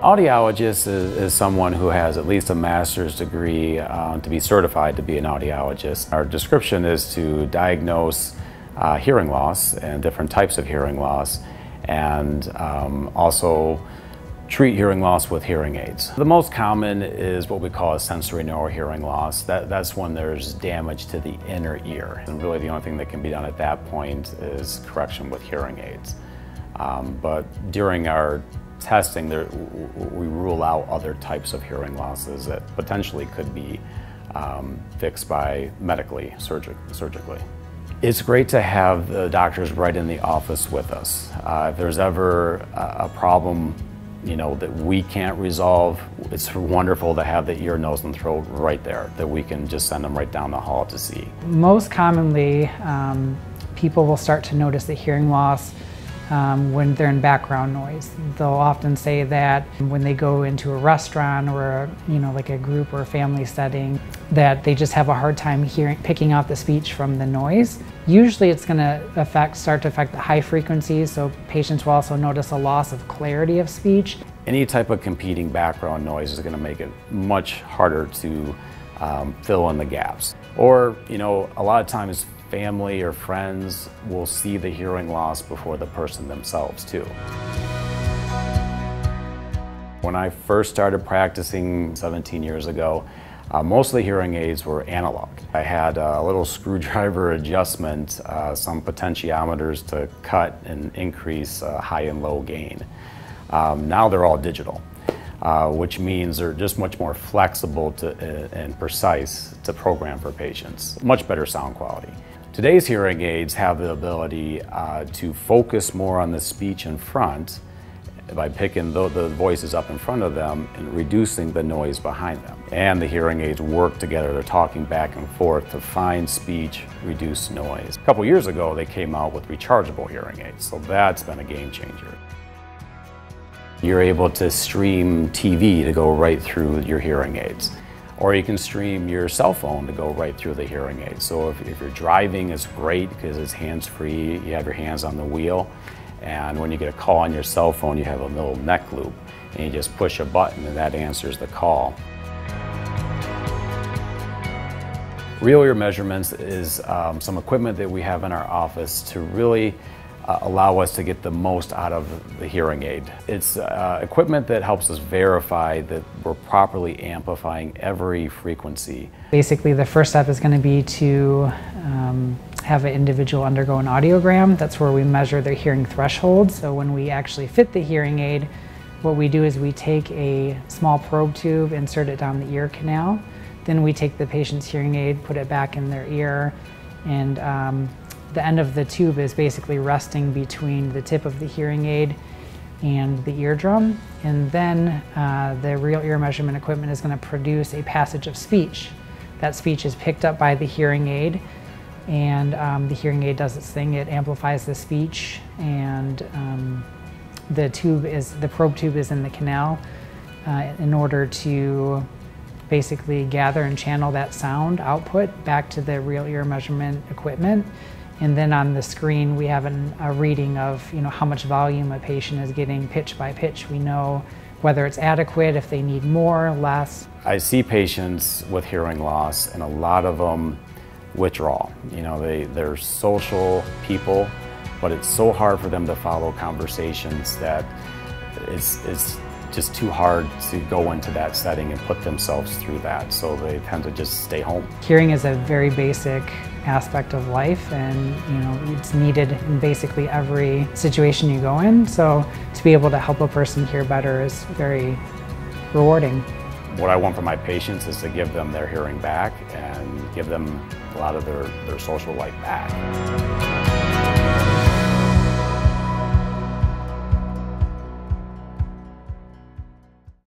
Audiologist is, is, someone who has at least a master's degree uh, to be certified to be an audiologist. Our description is to diagnose uh, hearing loss and different types of hearing loss and um, also treat hearing loss with hearing aids. The most common is what we call a sensorineural hearing loss. That, that's when there's damage to the inner ear. And really the only thing that can be done at that point is correction with hearing aids. Um, but during our testing, there, we rule out other types of hearing losses that potentially could be um, fixed by medically, surgic surgically. It's great to have the doctors right in the office with us. Uh, if there's ever a, a problem you know, that we can't resolve, it's wonderful to have the ear, nose, and throat right there, that we can just send them right down the hall to see. Most commonly, um, people will start to notice the hearing loss um, when they're in background noise. They'll often say that when they go into a restaurant or a, you know like a group or a family setting that they just have a hard time hearing picking out the speech from the noise. Usually it's going to affect start to affect the high frequencies so patients will also notice a loss of clarity of speech. Any type of competing background noise is going to make it much harder to um, fill in the gaps. Or, you know, a lot of times family or friends will see the hearing loss before the person themselves too. When I first started practicing 17 years ago, uh, most of the hearing aids were analog. I had a little screwdriver adjustment, uh, some potentiometers to cut and increase uh, high and low gain. Um, now they're all digital, uh, which means they're just much more flexible to, uh, and precise to program for patients. Much better sound quality. Today's hearing aids have the ability uh, to focus more on the speech in front by picking the, the, voices up in front of them and reducing the noise behind them. And the hearing aids work together. They're talking back and forth to find speech, reduce noise. A couple years ago, they came out with rechargeable hearing aids, so that's been a game changer. You're able to stream TV to go right through your hearing aids or you can stream your cell phone to go right through the hearing aid. So if, if you're driving, it's great because it's hands-free, you have your hands on the wheel, and when you get a call on your cell phone, you have a little neck loop, and you just push a button and that answers the call. Real ear measurements is um, some equipment that we have in our office to really uh, allow us to get the most out of the hearing aid. It's uh, equipment that helps us verify that we're properly amplifying every frequency. Basically the first step is going to be to um, have an individual undergo an audiogram. That's where we measure their hearing threshold. So when we actually fit the hearing aid, what we do is we take a small probe tube, insert it down the ear canal. Then we take the patient's hearing aid, put it back in their ear, and um, the end of the tube is basically resting between the tip of the hearing aid and the eardrum. And then uh, the real ear measurement equipment is going to produce a passage of speech. That speech is picked up by the hearing aid and um, the hearing aid does its thing. It amplifies the speech and um, the tube is, the probe tube is in the canal uh, in order to basically gather and channel that sound output back to the real ear measurement equipment. And then on the screen, we have an, a reading of you know, how much volume a patient is getting pitch by pitch. We know whether it's adequate, if they need more, less. I see patients with hearing loss, and a lot of them withdraw. You know, they, they're social people, but it's so hard for them to follow conversations that it's, it's just too hard to go into that setting and put themselves through that. So they tend to just stay home. Hearing is a very basic aspect of life and you know it's needed in basically every situation you go in. So to be able to help a person hear better is very rewarding. What I want for my patients is to give them their hearing back and give them a lot of their, their social life back.